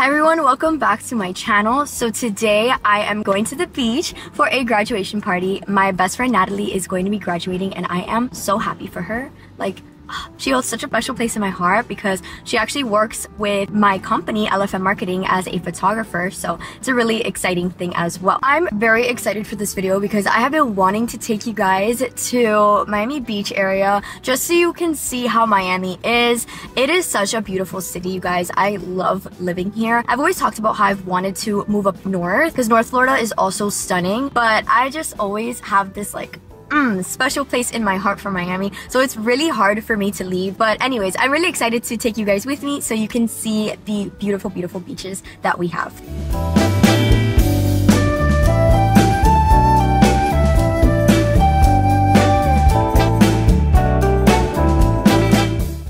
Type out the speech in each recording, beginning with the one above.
Hi everyone, welcome back to my channel. So today I am going to the beach for a graduation party. My best friend Natalie is going to be graduating and I am so happy for her. Like she holds such a special place in my heart because she actually works with my company, LFM Marketing, as a photographer. So it's a really exciting thing as well. I'm very excited for this video because I have been wanting to take you guys to Miami Beach area just so you can see how Miami is. It is such a beautiful city, you guys. I love living here. I've always talked about how I've wanted to move up north because North Florida is also stunning, but I just always have this like mm, special place in my heart for Miami. So it's really hard for me to leave. But anyways, I'm really excited to take you guys with me so you can see the beautiful, beautiful beaches that we have.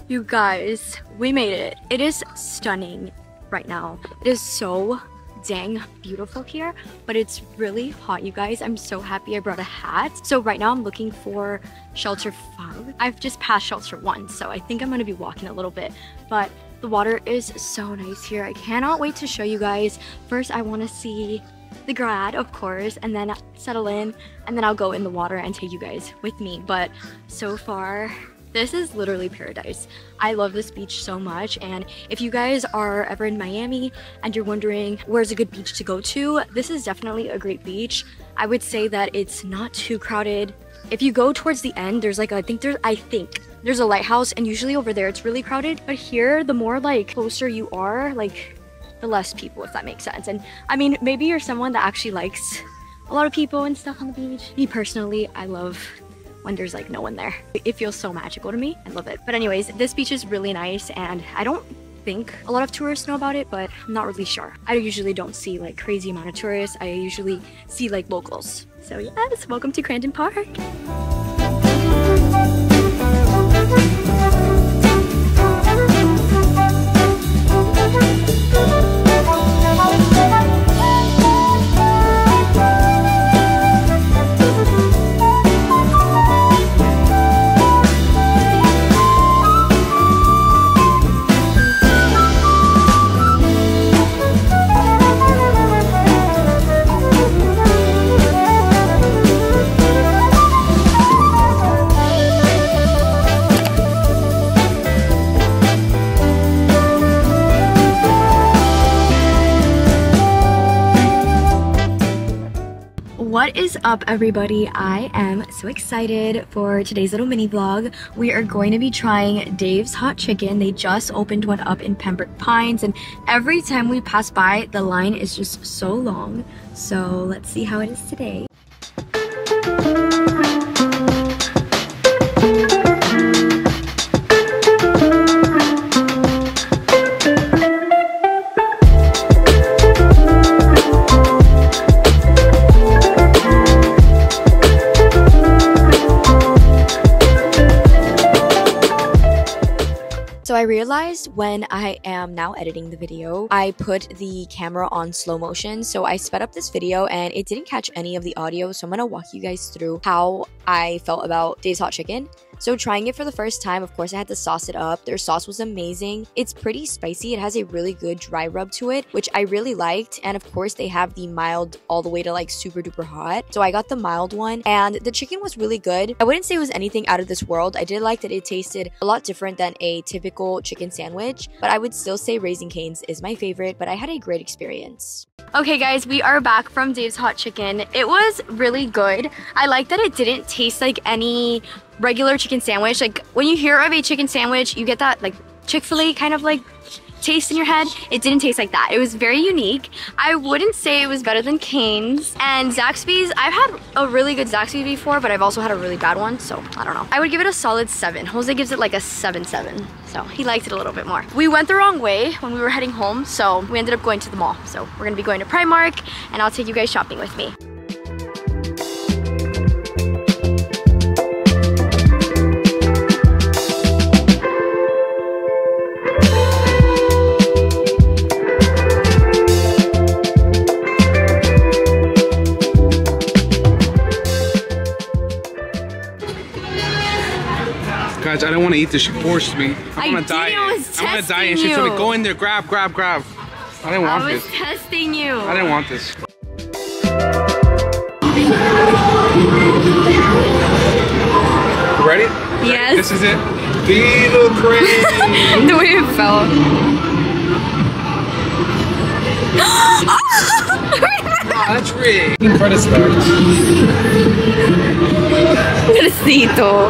You guys, we made it. It is stunning right now. It is so dang beautiful here, but it's really hot, you guys. I'm so happy I brought a hat. So right now I'm looking for shelter five. I've just passed shelter one, so I think I'm gonna be walking a little bit, but the water is so nice here. I cannot wait to show you guys. First, I wanna see the grad, of course, and then settle in, and then I'll go in the water and take you guys with me. But so far, this is literally paradise. I love this beach so much and if you guys are ever in Miami and you're wondering where's a good beach to go to, this is definitely a great beach. I would say that it's not too crowded. If you go towards the end, there's like, I think there's, I think there's a lighthouse and usually over there it's really crowded. But here, the more like closer you are, like the less people, if that makes sense. And I mean, maybe you're someone that actually likes a lot of people and stuff on the beach. Me personally, I love when there's like no one there. It feels so magical to me. I love it. But anyways, this beach is really nice and I don't think a lot of tourists know about it, but I'm not really sure. I usually don't see like crazy amount of tourists. I usually see like locals. So yes, welcome to Crandon Park. What is up everybody? I am so excited for today's little mini vlog. We are going to be trying Dave's Hot Chicken. They just opened one up in Pembroke Pines and every time we pass by the line is just so long. So let's see how it is today. I realized when I am now editing the video, I put the camera on slow motion. So I sped up this video and it didn't catch any of the audio. So I'm going to walk you guys through how I felt about Dave's Hot Chicken. So trying it for the first time, of course, I had to sauce it up. Their sauce was amazing. It's pretty spicy. It has a really good dry rub to it, which I really liked. And of course, they have the mild all the way to like super duper hot. So I got the mild one and the chicken was really good. I wouldn't say it was anything out of this world. I did like that it tasted a lot different than a typical chicken sandwich, but I would still say Raising Cane's is my favorite, but I had a great experience. Okay guys, we are back from Dave's Hot Chicken. It was really good. I like that it didn't taste like any regular chicken sandwich. Like when you hear of a chicken sandwich, you get that like Chick-fil-A kind of like taste in your head. It didn't taste like that. It was very unique. I wouldn't say it was better than Cane's. And Zaxby's, I've had a really good Zaxby's before, but I've also had a really bad one, so I don't know. I would give it a solid seven. Jose gives it like a 7-7, so he liked it a little bit more. We went the wrong way when we were heading home, so we ended up going to the mall. So we're gonna be going to Primark, and I'll take you guys shopping with me. Guys, I don't want to eat this. She forced me. I I'm on a diet. I was I'm on a diet. testing She told me, go in there, grab, grab, grab. I didn't want I was this. testing you. I didn't want this. You ready? Yes. This is it. Beetle crane. the way it fell. That's rigged. Credit start. vestito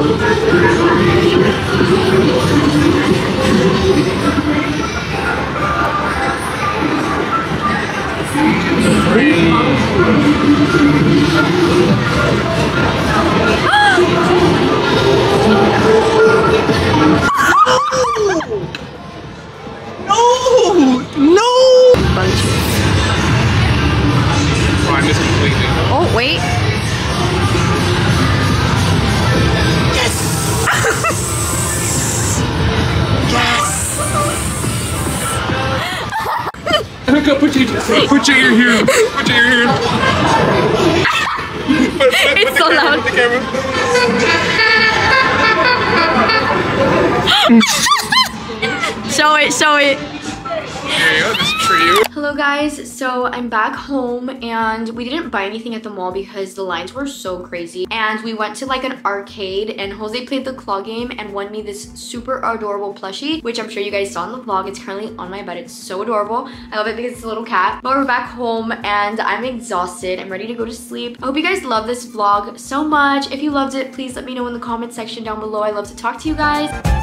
put your ear here. Put your ear here. Put, put, It's put so camera, loud. Put the camera. Show it, show it. There you go. This is for you. Hello guys, so I'm back home and we didn't buy anything at the mall because the lines were so crazy. And we went to like an arcade and Jose played the claw game and won me this super adorable plushie, which I'm sure you guys saw in the vlog. It's currently on my bed. It's so adorable. I love it because it's a little cat. But we're back home and I'm exhausted. I'm ready to go to sleep. I hope you guys love this vlog so much. If you loved it, please let me know in the comment section down below. I love to talk to you guys.